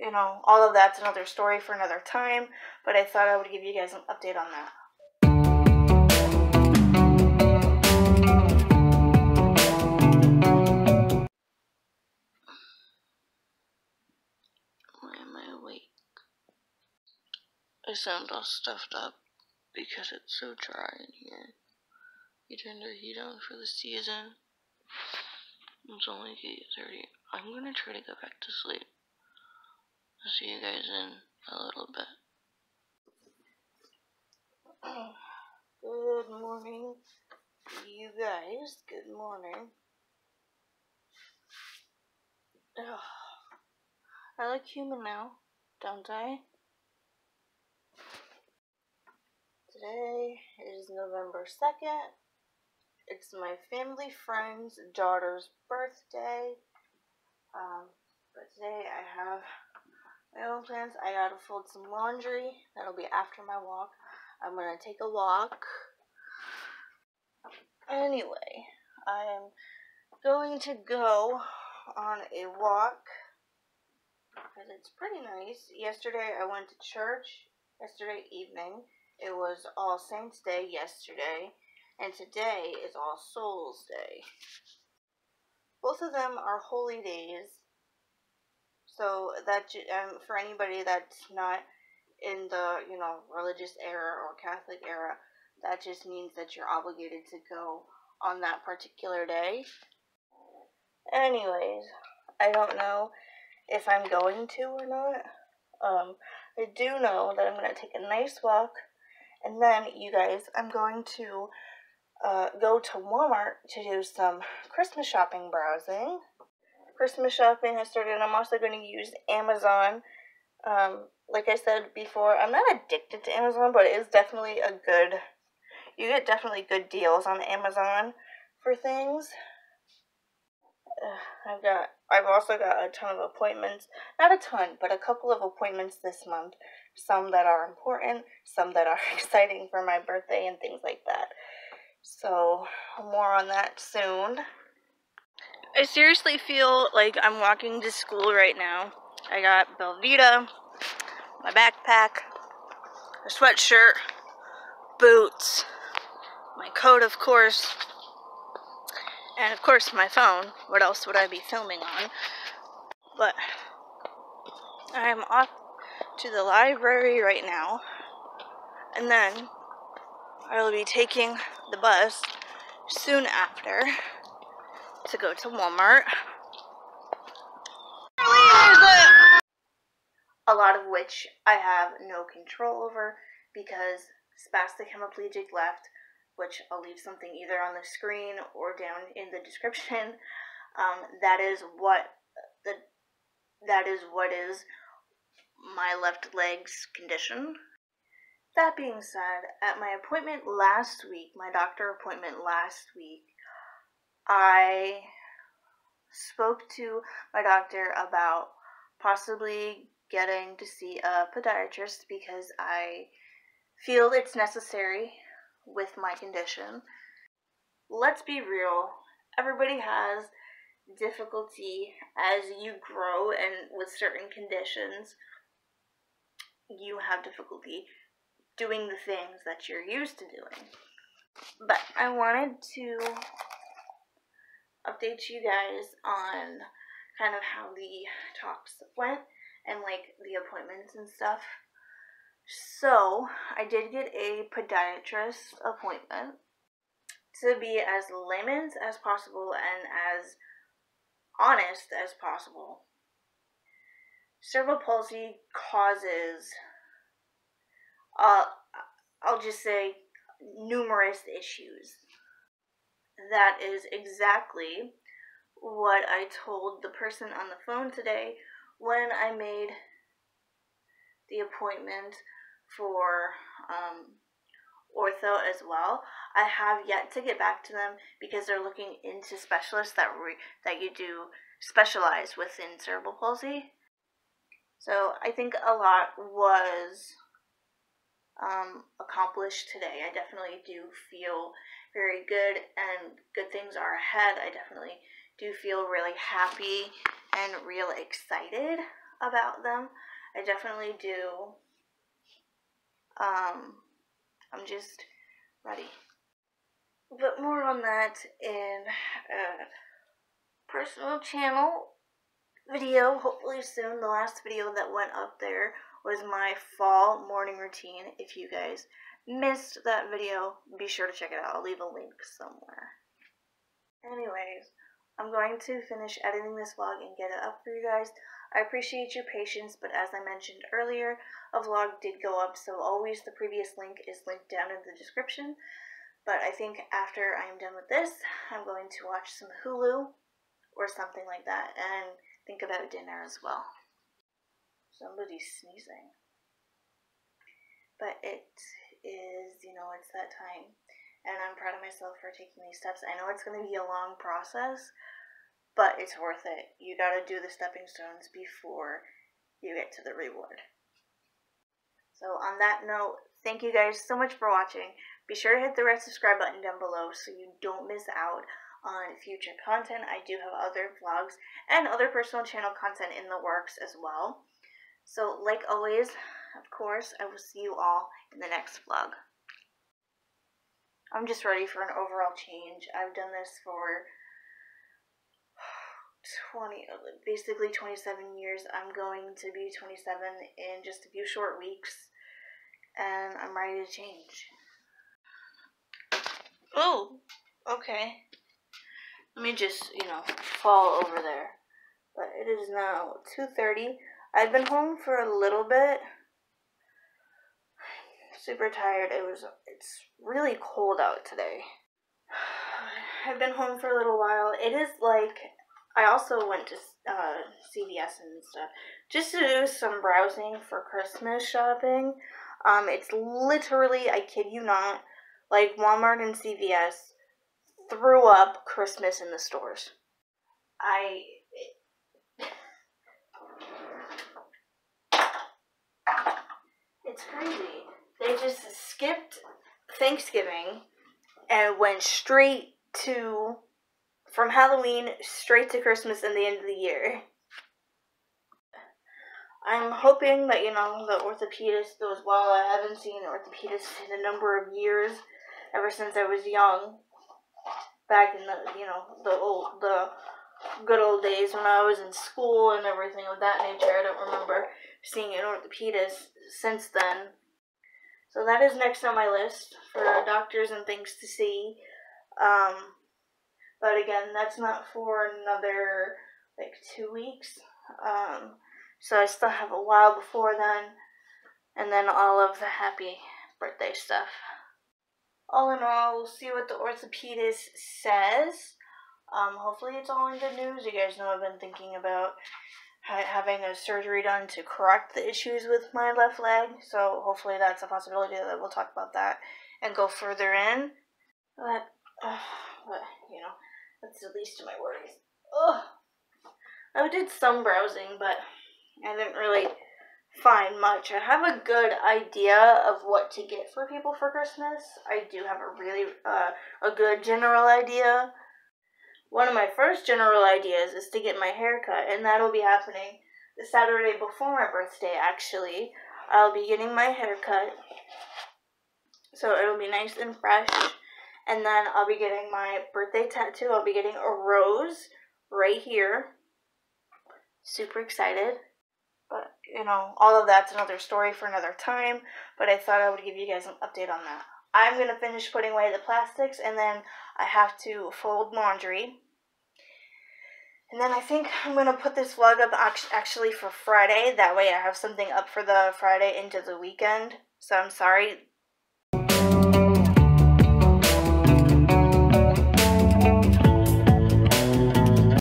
you know, all of that's another story for another time, but I thought I would give you guys an update on that. Why am I awake? I sound all stuffed up because it's so dry in here. You turned the heat on for the season. It's only 8.30. I'm gonna try to go back to sleep. I'll see you guys in a little bit. Good morning, you guys. Good morning. Ugh. I look human now, don't I? Today is November 2nd. It's my family friend's daughter's birthday. Um, but today I have my own plans. I gotta fold some laundry. That'll be after my walk. I'm gonna take a walk. Anyway, I am going to go on a walk because it's pretty nice. Yesterday I went to church. Yesterday evening. It was All Saints Day yesterday, and today is All Souls Day. Both of them are holy days, so that um, for anybody that's not in the you know religious era or Catholic era, that just means that you're obligated to go on that particular day. Anyways, I don't know if I'm going to or not. Um, I do know that I'm gonna take a nice walk and then, you guys, I'm going to uh, go to Walmart to do some Christmas shopping browsing. Christmas shopping has started. I'm also going to use Amazon. Um, like I said before, I'm not addicted to Amazon, but it is definitely a good. You get definitely good deals on Amazon for things. Uh, I've got. I've also got a ton of appointments. Not a ton, but a couple of appointments this month some that are important, some that are exciting for my birthday, and things like that. So, more on that soon. I seriously feel like I'm walking to school right now. I got Belvita, my backpack, a sweatshirt, boots, my coat, of course, and of course my phone. What else would I be filming on? But I'm off to the library right now, and then I will be taking the bus soon after to go to Walmart. A lot of which I have no control over because spastic hemiplegic left, which I'll leave something either on the screen or down in the description. Um, that is what the that is what is my left leg's condition. That being said, at my appointment last week, my doctor appointment last week, I spoke to my doctor about possibly getting to see a podiatrist because I feel it's necessary with my condition. Let's be real, everybody has difficulty as you grow and with certain conditions you have difficulty doing the things that you're used to doing. But I wanted to update you guys on kind of how the talks went and like the appointments and stuff. So, I did get a podiatrist appointment to be as layman's as possible and as honest as possible cerebral palsy causes, uh, I'll just say, numerous issues. That is exactly what I told the person on the phone today when I made the appointment for um, ortho as well. I have yet to get back to them because they're looking into specialists that re- that you do specialize within cerebral palsy. So I think a lot was um, accomplished today. I definitely do feel very good and good things are ahead. I definitely do feel really happy and real excited about them. I definitely do. Um, I'm just ready. But more on that in a personal channel video, hopefully soon. The last video that went up there was my fall morning routine. If you guys missed that video, be sure to check it out. I'll leave a link somewhere. Anyways, I'm going to finish editing this vlog and get it up for you guys. I appreciate your patience, but as I mentioned earlier, a vlog did go up, so always the previous link is linked down in the description. But I think after I am done with this, I'm going to watch some Hulu or something like that and think about dinner as well. Somebody's sneezing. But it is, you know, it's that time. And I'm proud of myself for taking these steps. I know it's going to be a long process, but it's worth it. You got to do the stepping stones before you get to the reward. So, on that note, thank you guys so much for watching. Be sure to hit the red subscribe button down below so you don't miss out on future content. I do have other vlogs and other personal channel content in the works as well. So, like always, of course, I will see you all in the next vlog. I'm just ready for an overall change. I've done this for 20 basically 27 years. I'm going to be 27 in just a few short weeks and i'm ready to change. Oh okay. Let me just you know fall over there. But it is now 2.30 i've been home for a little bit super tired it was it's really cold out today I've been home for a little while. It is like I also went to uh, CVS and stuff just to do some browsing for Christmas shopping. Um, it's literally, I kid you not, like Walmart and CVS threw up Christmas in the stores. I. It's crazy. They just skipped Thanksgiving and went straight to from Halloween straight to Christmas and the end of the year. I'm hoping that, you know, the orthopedist goes well. I haven't seen an orthopedist in a number of years, ever since I was young. Back in the, you know, the old, the good old days when I was in school and everything of that nature. I don't remember seeing an orthopedist since then. So that is next on my list for doctors and things to see. Um, but again, that's not for another like two weeks. Um, so I still have a while before then. And then all of the happy birthday stuff. All in all, we'll see what the orthopedist says. Um, hopefully it's all in good news. You guys know I've been thinking about having a surgery done to correct the issues with my left leg. So hopefully that's a possibility that we'll talk about that and go further in. But, uh, but you know, that's the least of my worries. Ugh. I did some browsing, but I didn't really find much. I have a good idea of what to get for people for Christmas. I do have a really uh, a good general idea. One of my first general ideas is to get my hair cut, and that'll be happening the Saturday before my birthday. Actually, I'll be getting my hair cut, so it'll be nice and fresh. And then I'll be getting my birthday tattoo. I'll be getting a rose right here. Super excited. But, you know, all of that's another story for another time. But I thought I would give you guys an update on that. I'm going to finish putting away the plastics and then I have to fold laundry. And then I think I'm going to put this vlog up actually for Friday. That way I have something up for the Friday into the weekend. So I'm sorry